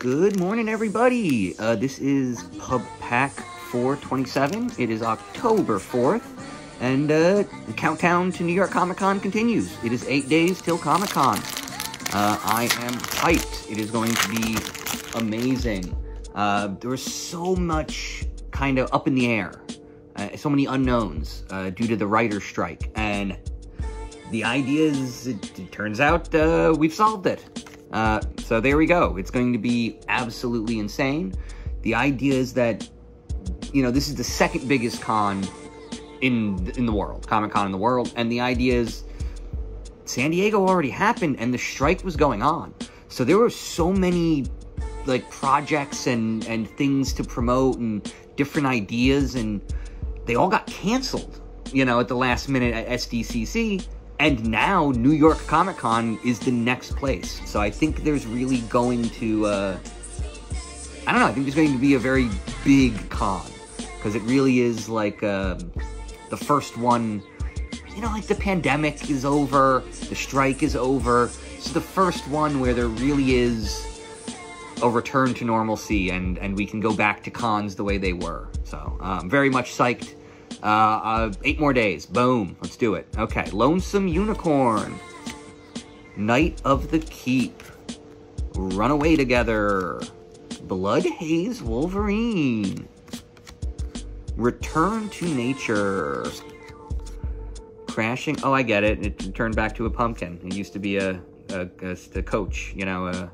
Good morning, everybody. Uh, this is Pub Pack 427. It is October 4th, and uh, the countdown to New York Comic Con continues. It is eight days till Comic Con. Uh, I am hyped. It is going to be amazing. Uh, there is so much kind of up in the air, uh, so many unknowns uh, due to the writer's strike, and the idea is, it, it turns out we've solved it. Uh, so there we go. It's going to be absolutely insane. The idea is that, you know, this is the second biggest con in in the world, Comic Con in the world, and the idea is San Diego already happened and the strike was going on. So there were so many like projects and and things to promote and different ideas and they all got canceled, you know, at the last minute at SDCC and now New York Comic Con is the next place. So I think there's really going to, uh, I don't know, I think there's going to be a very big con. Because it really is like uh, the first one, you know, like the pandemic is over, the strike is over. It's the first one where there really is a return to normalcy and, and we can go back to cons the way they were. So I'm um, very much psyched uh, uh, eight more days. Boom. Let's do it. Okay. Lonesome Unicorn. Knight of the Keep. Run Away Together. Bloodhaze Wolverine. Return to Nature. Crashing. Oh, I get it. It turned back to a pumpkin. It used to be a, a, a, a coach, you know, a,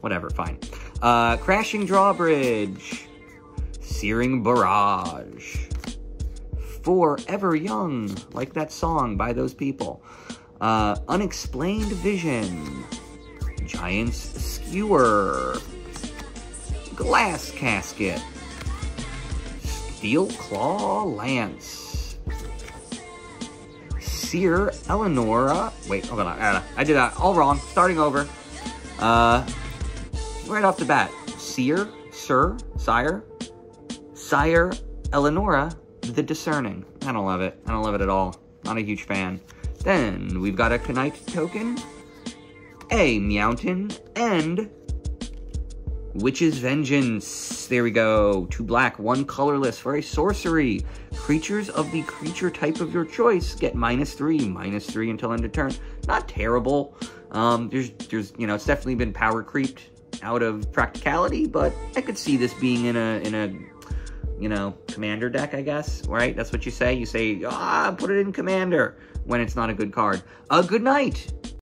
whatever, fine. Uh, Crashing Drawbridge. Searing Barrage forever young, like that song by those people. Uh, unexplained vision, giant's skewer, glass casket, steel claw lance, seer Elenora. Wait, hold on, I did that all wrong. Starting over. Uh, right off the bat, seer, sir, sire, sire Elenora the Discerning. I don't love it. I don't love it at all. Not a huge fan. Then we've got a Knight token, a Mountain, and Witch's Vengeance. There we go. Two black, one colorless for a sorcery. Creatures of the creature type of your choice get minus three, minus three until end of turn. Not terrible. Um, there's, there's, you know, it's definitely been power creeped out of practicality, but I could see this being in a, in a you know, commander deck, I guess, right? That's what you say. You say, ah, put it in commander when it's not a good card. A good night.